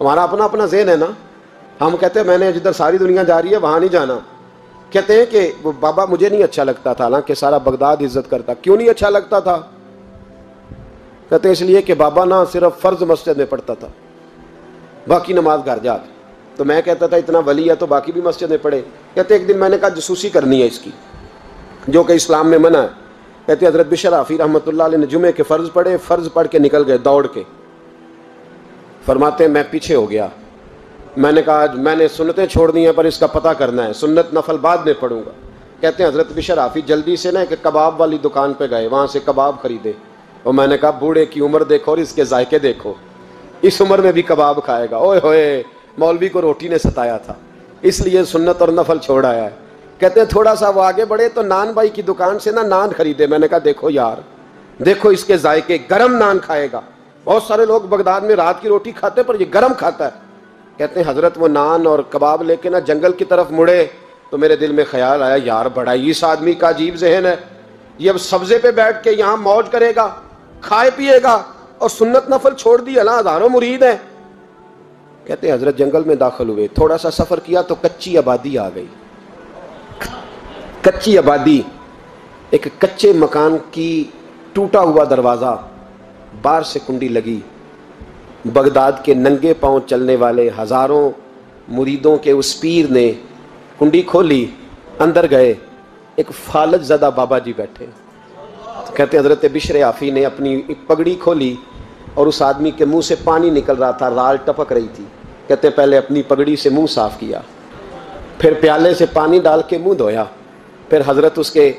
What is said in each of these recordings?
ہمارا اپنا اپنا ذہن ہے نا۔ ہم کہتے ہیں میں نے جدھر ساری دنیا جا رہی ہے، وہاں نہیں جانا۔ کہتے ہیں کہ وہ بابا مجھے نہیں اچھا لگتا تھا، حالانکہ سارا بغداد عزت کرتا۔ کیوں نہیں اچھا لگتا تھا؟ کہتے ہیں اس لیے کہ بابا نہ صرف فرض مسجد میں پڑھتا تھا۔ باقی نماز گھر جا تو میں کہتا تھا اتنا ولی ہے تو باقی بھی مسجد میں پڑھے۔ کہتے ایک دن میں نے کہا جسوسی کرنی ہے اس کی، جو کہ اسلام میں منع ہے۔ کہتے حضرت بشر آفی رحمۃ اللہ علیہ نے جمعے کے فرض پڑھے، فرض پڑھ کے نکل گئے، دوڑ کے۔ فرماتے ہیں، میں پیچھے ہو گیا۔ میں نے کہا میں نے سنتیں چھوڑ دی ہیں، پر اس کا پتہ کرنا ہے۔ سنت نفل بعد میں پڑھوں گا۔ کہتے ہیں، حضرت بشر آفی جلدی سے نا ایک کباب والی دکان پہ گئے، وہاں سے کباب خریدے۔ اور میں نے کہا، بوڑھے کی عمر دیکھو اور اس کے ذائقے دیکھو۔ اس عمر میں بھی کباب کھائے گا۔ اوے ہوئے، مولوی کو روٹی نے ستایا تھا۔ اس لیے سنت اور نفل چھوڑ آیا ہے۔ کہتے ہیں، تھوڑا سا وہ آگے بڑھے تو نان بھائی کی دکان سے نا نان خریدے۔ میں نے کہا، دیکھو یار، دیکھو اس کے ذائقے، گرم نان کھائے گا۔ بہت سارے لوگ بغداد میں رات کی روٹی کھاتے پر یہ گرم کھاتا ہے۔ کہتے ہیں، حضرت وہ نان اور کباب لے کے نا جنگل کی طرف مڑے، تو میرے دل میں خیال آیا، یار بڑا اس آدمی کا عجیب ذہن ہے۔ یہ اب سبزے پہ بیٹھ کے یہاں موج کرے گا، کھائے پیے گا اور سنت نفل چھوڑ دی۔ اللہ، ہزاروں مرید ہیں۔ کہتے ہیں، حضرت جنگل میں داخل ہوئے۔ تھوڑا سا سفر کیا تو کچی آبادی آ گئی۔ کچی آبادی، ایک کچے مکان کی ٹوٹا ہوا دروازہ۔ بار سے کنڈی لگی۔ بغداد کے ننگے پاؤں چلنے والے ہزاروں مریدوں کے اس پیر نے کنڈی کھولی، اندر گئے۔ ایک فالج زدہ بابا جی بیٹھے۔ کہتے حضرت بشر آفی نے اپنی پگڑی کھولی اور اس آدمی کے منہ سے پانی نکل رہا تھا، رال ٹپک رہی تھی۔ کہتے پہلے اپنی پگڑی سے منہ صاف کیا۔ پھر پیالے سے پانی ڈال کے منہ دھویا۔ پھر حضرت اس کے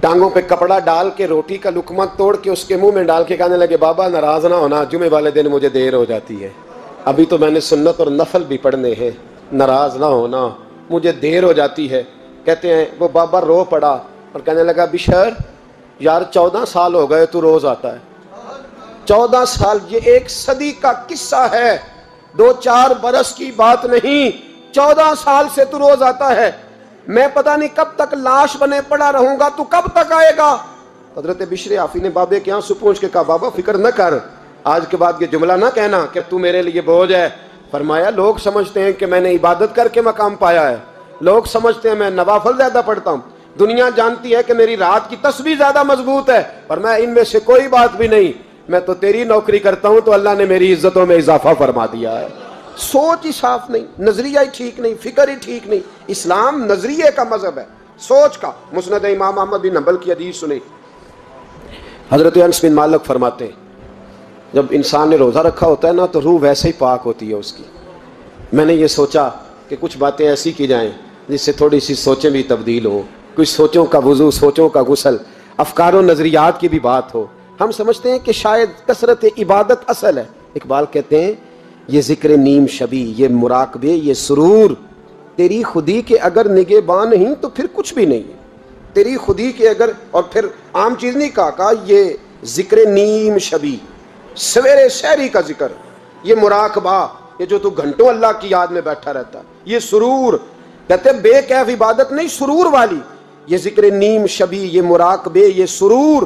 ٹانگوں پہ کپڑا ڈال کے، روٹی کا لکمہ توڑ کے اس کے منہ میں ڈال کے کہنے لگے، بابا، ناراض نہ ہونا، جمعے والے دن مجھے دیر ہو جاتی ہے۔ ابھی تو میں نے سنت اور نفل بھی پڑھنے ہیں۔ ناراض نہ ہونا، مجھے دیر ہو جاتی ہے۔ کہتے ہیں، وہ بابا رو پڑا اور کہنے لگا، بشر، یار، چودہ سال ہو گئے، تو روز آتا ہے۔ چودہ سال، یہ ایک صدی کا قصہ ہے۔ دو چار برس کی بات نہیں، چودہ سال سے تو روز آتا ہے۔ میں پتہ نہیں کب تک لاش بنے پڑا رہوں گا، تو کب تک آئے گا؟ حضرت بشر آفی نے بابے کے یہاں سے پوچھ کے کہا، بابا، فکر نہ کر۔ آج کے بعد یہ جملہ نہ کہنا کہ تو میرے لیے بوجھ ہے۔ فرمایا، لوگ سمجھتے ہیں کہ میں نے عبادت کر کے مقام پایا ہے۔ لوگ سمجھتے ہیں میں نوافل زیادہ پڑھتا ہوں۔ دنیا جانتی ہے کہ میری رات کی تصویر زیادہ مضبوط ہے، پر میں ان میں سے کوئی بات بھی نہیں۔ میں تو تیری نوکری کرتا ہوں، تو اللہ نے میری عزتوں میں اضافہ فرما دیا ہے۔ سوچ ہی صاف نہیں، نظریہ ہی ٹھیک نہیں، فکر ہی ٹھیک نہیں۔ اسلام نظریے کا مذہب ہے، سوچ کا۔ مسند امام احمد بن نبل کی حدیث سنی حضرت انس بن مالک فرماتے ہیں، جب انسان نے روزہ رکھا ہوتا ہے نا، تو روح ویسے ہی پاک ہوتی ہے اس کی۔ میں نے یہ سوچا کہ کچھ باتیں ایسی کی جائیں جس سے تھوڑی سی سوچیں بھی تبدیل ہو، کچھ سوچوں کا وضو، سوچوں کا غسل، افکار و نظریات کی بھی بات ہو۔ ہم سمجھتے ہیں کہ شاید کثرت عبادت اصل ہے۔ اقبال کہتے ہیں یہ ذکر نیم شبی، یہ مراقبے، یہ سرور۔ تیری خودی کے اگر نگے باں نہیں تو پھر کچھ بھی نہیں۔ تیری خودی کے اگر، اور پھر عام چیز نہیں کہا کہا یہ ذکر نیم شبی۔ سویرے شہری کا ذکر۔ یہ مراقبہ، یہ جو تو گھنٹوں اللہ کی یاد میں بیٹھا رہتا۔ یہ سرور۔ کہتے بے کیف عبادت نہیں، سرور والی۔ یہ ذکر نیم شبی، یہ مراقبے، یہ سرور۔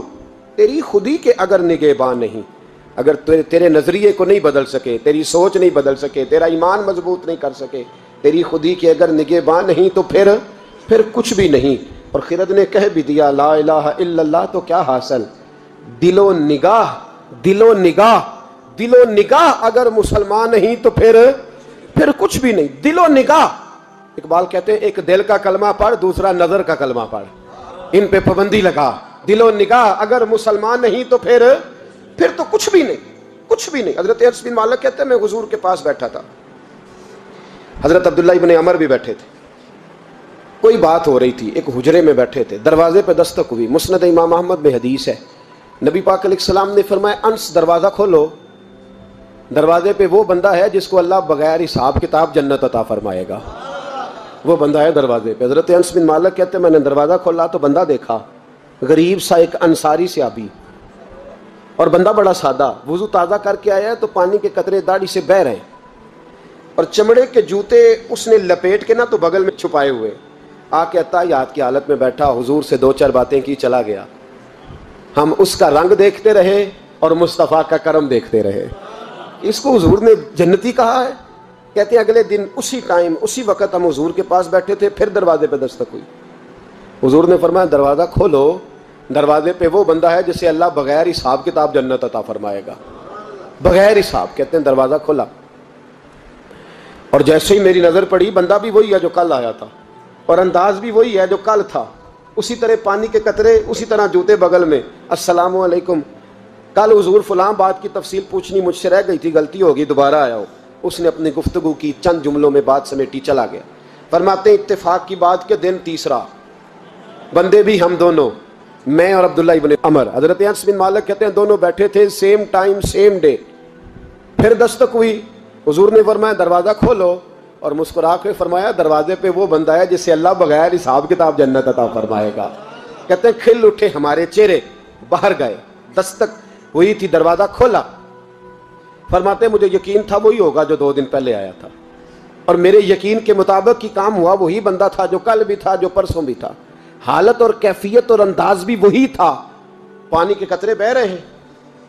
تیری خودی کے اگر نگے باں نہیں۔ اگر تیرے نظریے کو نہیں بدل سکے، تیری سوچ نہیں بدل سکے، تیرا ایمان مضبوط نہیں کر سکے، تیری خودی کے اگر نگے باں نہیں تو پھر پھر کچھ بھی نہیں۔ اور خرد نے کہہ بھی دیا، لا الہ الا اللہ تو کیا حاصل؟ دل و نگاہ، دل و نگاہ، دل و نگاہ اگر مسلمان نہیں تو پھر پھر کچھ بھی نہیں۔ دل و نگاہ۔ اقبال کہتے ہیں، ایک دل کا کلمہ پڑھ، دوسرا نظر کا کلمہ پڑھ۔ ان پہ پابندی لگا۔ دل و نگاہ اگر مسلمان نہیں تو پھر پھر تو کچھ بھی نہیں، کچھ بھی نہیں۔ حضرت بن مالک کہتے ہیں، میں حضور کے پاس بیٹھا تھا۔ حضرت عبداللہ ابن عمر بھی بیٹھے تھے۔ کوئی بات ہو رہی تھی، ایک حجرے میں بیٹھے تھے۔ دروازے پہ دستک ہوئی۔ مسند امام محمد میں حدیث ہے۔ نبی پاک علیہ السلام نے فرمایا، انس، دروازہ کھولو۔ دروازے پہ وہ بندہ ہے جس کو اللہ بغیر حساب کتاب جنت عطا فرمائے گا۔ وہ بندہ ہے دروازے پہ۔ حضرت انس بن مالک کہتے میں نے دروازہ کھولا تو بندہ دیکھا۔ غریب سا ایک انصاری سے آبی اور بندہ بڑا سادہ، وضو تازہ کر کے آیا ہے تو پانی کے قطرے داڑھی سے بہ رہے ہیں۔ اور چمڑے کے جوتے اس نے لپیٹ کے نا تو بغل میں چھپائے ہوئے۔ آ کے یاد کی حالت میں بیٹھا، حضور سے دو چار باتیں کی، چلا گیا۔ ہم اس کا رنگ دیکھتے رہے اور مصطفیٰ کا کرم دیکھتے رہے۔ اس کو حضور نے جنتی کہا ہے۔ کہتے ہیں اگلے دن اسی ٹائم، اسی وقت ہم حضور کے پاس بیٹھے تھے، پھر دروازے پہ دستک ہوئی۔ حضور نے فرمایا، دروازہ کھولو۔ دروازے پہ وہ بندہ ہے جسے اللہ بغیر حساب کتاب جنت عطا فرمائے گا۔ بغیر حساب، کہتے ہیں دروازہ کھولا۔ اور جیسے ہی میری نظر پڑی، بندہ بھی وہی ہے جو کل آیا تھا۔ اور انداز بھی وہی ہے جو کل تھا۔ اسی طرح پانی کے قطرے، اسی طرح جوتے بغل میں۔ السلام علیکم۔ کل حضور فلاں بات کی تفصیل پوچھنی مجھ سے رہ گئی تھی، غلطی ہوگی، دوبارہ آیا ہو اس نے اپنی گفتگو کی، چند جملوں میں بات سمیٹی چلا گیا۔ فرماتے ہیں اتفاق کی بات کے دن تیسرا۔ بندے بھی ہم دونوں۔ میں اور عبداللہ ابن عمر، حضرت انس بن مالک کہتے ہیں دونوں بیٹھے تھے سیم ٹائم سیم ڈے پھر دستک ہوئی، حضور نے فرمایا، دروازہ کھولو اور مسکرا کے فرمایا، دروازے پہ وہ بندہ ہے جسے اللہ بغیر حساب کتاب جنت عطا فرمائے گا. کہتے ہیں، کھل اٹھے ہمارے چہرے، باہر گئے، دستک ہوئی تھی، دروازہ کھولا. فرماتے مجھے یقین تھا وہی ہوگا جو دو دن پہلے آیا تھا، اور میرے یقین کے مطابق کی کام ہوا وہی بندہ تھا جو کل بھی تھا، جو پرسوں بھی تھا. حالت اور کیفیت اور انداز بھی وہی تھا۔ پانی کے قطرے بہ رہے ہیں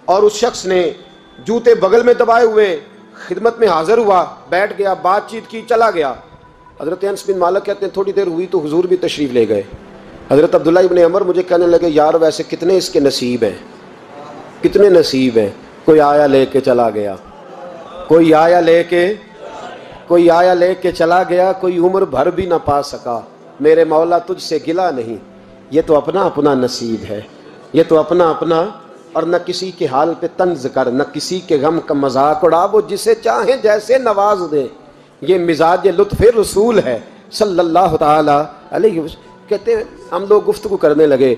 اور اس شخص نے جوتے بغل میں دبائے ہوئے خدمت میں حاضر ہوا، بیٹھ گیا، بات چیت کی، چلا گیا۔ حضرت انس بن مالک کہتے ہیں، تھوڑی دیر ہوئی تو حضور بھی تشریف لے گئے۔ حضرت عبداللہ ابن عمر مجھے کہنے لگے، یار ویسے کتنے اس کے نصیب ہیں۔ کتنے نصیب ہیں۔ کوئی آیا لے کے چلا گیا۔ کوئی آیا لے کے، کوئی آیا لے کے چلا گیا۔ کوئی عمر بھر بھی نہ پا سکا۔ میرے مولا تجھ سے گلا نہیں۔ یہ تو اپنا اپنا نصیب ہے۔ یہ تو اپنا اپنا۔ اور نہ کسی کے حال پہ تنز کر، نہ کسی کے غم کا مذاق اڑا۔ وہ جسے چاہیں جیسے نواز دے۔ یہ مزاج لطف رسول ہے۔ صلی اللہ تعالی علیہ کہتے ہیں، ہم لوگ گفتگو کرنے لگے۔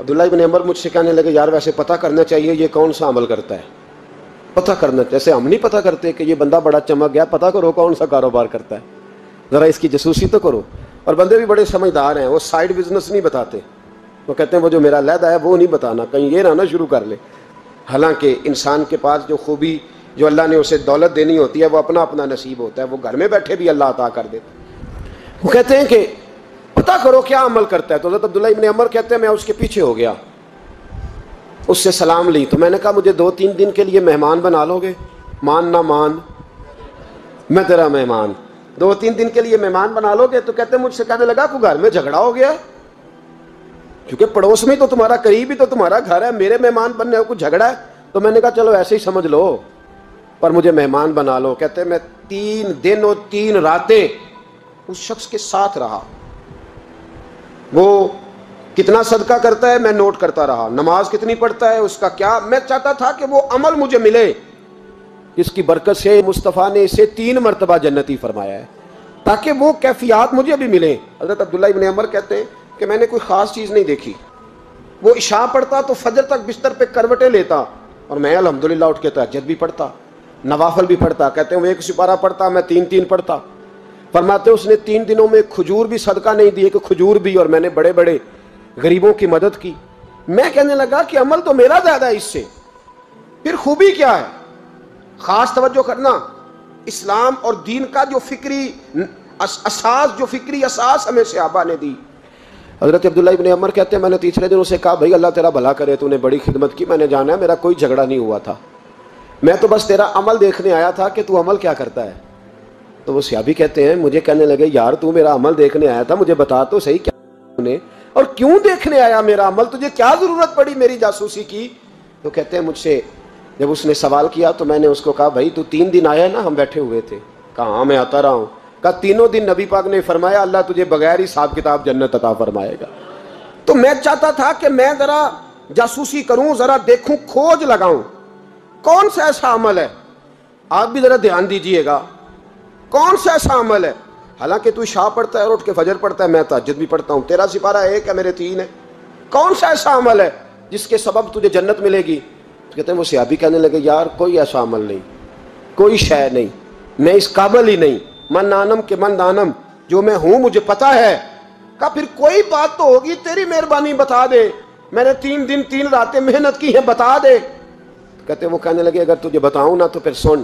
عبداللہ ابن عمر مجھ سے کہنے لگے، یار ویسے پتہ کرنا چاہیے یہ کون سا عمل کرتا ہے۔ پتہ کرنا، جیسے ہم نہیں پتہ کرتے کہ یہ بندہ بڑا چمک گیا، پتہ کرو کون سا کاروبار کرتا ہے۔ ذرا اس کی جسوسی تو کرو۔ اور بندے بھی بڑے سمجھدار ہیں، وہ سائڈ بزنس نہیں بتاتے۔ وہ کہتے ہیں، وہ جو میرا لہدا ہے، وہ نہیں بتانا۔ کہیں یہ نہ شروع کر لے۔ حالانکہ انسان کے پاس جو خوبی، جو اللہ نے اسے دولت دینی ہوتی ہے، وہ اپنا اپنا نصیب ہوتا ہے۔ وہ گھر میں بیٹھے بھی اللہ عطا کر دیتا وہ کہتے ہیں کہ پتا کرو کیا عمل کرتا ہے۔ تو حضرت عبداللہ ابن عمر کہتے ہیں، میں اس کے پیچھے ہو گیا۔ اس سے سلام لی۔ تو میں نے کہا، مجھے دو تین دن کے لیے مہمان بنا لو گے۔ مان نہ مان، میں تیرا مہمان۔ دو تین دن کے لیے مہمان بنا لو گے تو کہتے مجھ سے کہنے لگا، کو گھر میں جھگڑا ہو گیا؟ کیونکہ پڑوس میں تو تمہارا قریب ہی تو تمہارا گھر ہے، میرے مہمان بننے کو جھگڑا ہے؟ تو میں نے کہا، چلو ایسے ہی سمجھ لو، پر مجھے مہمان بنا لو۔ کہتے میں تین دن اور تین راتیں اس شخص کے ساتھ رہا۔ وہ کتنا صدقہ کرتا ہے، میں نوٹ کرتا رہا۔ نماز کتنی پڑھتا ہے، اس کا کیا؟ میں چاہتا تھا کہ وہ عمل مجھے ملے۔ اس کی برکت سے مصطفیٰ نے اسے تین مرتبہ جنتی فرمایا ہے۔ تاکہ وہ کیفیات مجھے بھی ملیں۔ حضرت عبداللہ ابن عمر کہتے ہیں کہ میں نے کوئی خاص چیز نہیں دیکھی۔ وہ عشاء پڑھتا تو فجر تک بستر پہ کروٹیں لیتا اور میں الحمدللہ اٹھ کے تحجد بھی پڑھتا، نوافل بھی پڑھتا۔ کہتے ہیں وہ ایک سپارہ پڑھتا، میں تین تین پڑھتا۔ فرماتے ہیں اس نے تین دنوں میں کھجور بھی صدقہ نہیں دیے کہ کھجور بھی، اور میں نے بڑے بڑے غریبوں کی مدد کی۔ میں کہنے لگا کہ عمل تو میرا زیادہ ہے اس سے۔ پھر خوبی کیا ہے؟ خاص توجہ کرنا، اسلام اور دین کا جو فکری اساس، جو فکری اساس ہمیں صحابہ نے دی۔ حضرت عبداللہ ابن عمر کہتے ہیں، میں نے تیسرے دن اسے کہا، بھائی، اللہ تیرا بھلا کرے، تو نے بڑی خدمت کی، میں نے جانا ہے، میرا کوئی جھگڑا نہیں ہوا تھا۔ میں تو بس تیرا عمل دیکھنے آیا تھا کہ تو عمل کیا کرتا ہے۔ تو وہ سیابی کہتے ہیں، مجھے کہنے لگے، یار، تو میرا عمل دیکھنے آیا تھا، مجھے بتا تو صحیح کیا اور کیوں دیکھنے آیا میرا عمل؟ تجھے کیا ضرورت پڑی میری جاسوسی کی؟ تو کہتے ہیں، مجھ سے جب اس نے سوال کیا تو میں نے اس کو کہا، بھائی، تو تین دن آیا نا، ہم بیٹھے ہوئے تھے۔ کہا ہاں میں آتا رہا ہوں؟ کہا، تینوں دن نبی پاک نے فرمایا، اللہ تجھے بغیر ہی صاحب کتاب جنت عطا فرمائے گا۔ تو میں چاہتا تھا کہ میں ذرا جاسوسی کروں، ذرا دیکھوں، کھوج لگاؤں۔ کون سا ایسا عمل ہے؟ آپ بھی ذرا دھیان دیجیے گا۔ کون سا ایسا عمل ہے؟ حالانکہ تو شاہ پڑھتا ہے اور اٹھ کے فجر پڑھتا ہے، میں تاجد بھی پڑھتا ہوں۔ تیرا سپارہ ایک ہے، میرے تین ہے کون سا ایسا عمل ہے جس کے سبب تجھے جنت ملے گی؟ تو کہتے ہیں، وہ سیابی کہنے لگے، یار، کوئی ایسا عمل نہیں، کوئی شے نہیں، میں اس قابل ہی نہیں، من نانم کے من دانم جو میں ہوں، مجھے پتا ہے۔ کہا پھر کوئی بات تو ہوگی، تیری مہربانی بتا دے۔ میں نے تین دن، تین راتیں محنت کی ہیں، بتا دے۔ کہتے وہ کہنے لگے، اگر تجھے بتاؤں نا تو پھر سن۔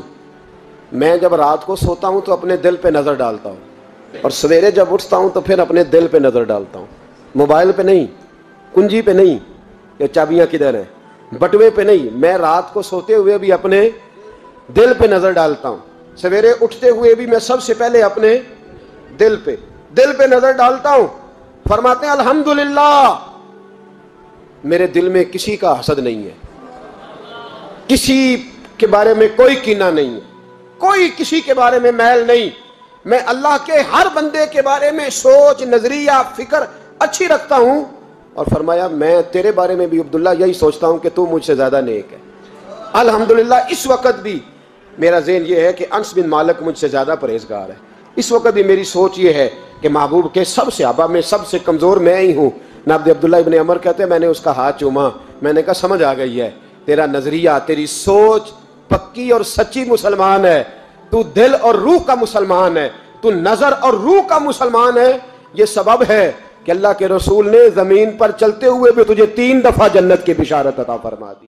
میں جب رات کو سوتا ہوں تو اپنے دل پہ نظر ڈالتا ہوں، اور سویرے جب اٹھتا ہوں تو پھر اپنے دل پہ نظر ڈالتا ہوں۔ موبائل پہ نہیں، کنجی پہ نہیں، یہ چابیاں کدھر ہیں؟ بٹوے پہ نہیں، میں رات کو سوتے ہوئے بھی اپنے دل پہ نظر ڈالتا ہوں۔ سویرے اٹھتے ہوئے بھی میں سب سے پہلے اپنے دل پہ دل پہ نظر ڈالتا ہوں۔ فرماتے ہیں، الحمدللہ، میرے دل میں کسی کا حسد نہیں ہے۔ کسی کے بارے میں کوئی کینہ نہیں ہے۔ کوئی کسی کے بارے میں محل نہیں۔ میں اللہ کے ہر بندے کے بارے میں سوچ، نظریہ، فکر اچھی رکھتا ہوں۔ اور فرمایا، میں تیرے بارے میں بھی عبداللہ یہی سوچتا ہوں کہ تو مجھ سے زیادہ نیک ہے۔ الحمدللہ، اس وقت بھی میرا ذہن یہ ہے کہ انس بن مالک مجھ سے زیادہ پرہیزگار ہے۔ اس وقت بھی میری سوچ یہ ہے کہ محبوب کے سب سے آبا میں سب سے کمزور میں ہی ہوں۔ نابد عبداللہ ابن عمر کہتے ہیں میں نے اس کا ہاتھ چوما۔ میں نے کہا، سمجھ آ گئی ہے، تیرا نظریہ، تیری سوچ پکی اور سچی مسلمان ہے۔ تو دل اور روح کا مسلمان ہے، تو نظر اور روح کا مسلمان ہے۔ یہ سبب ہے کہ اللہ کے رسول نے زمین پر چلتے ہوئے بھی تجھے تین دفعہ جنت کی بشارت عطا فرما دی۔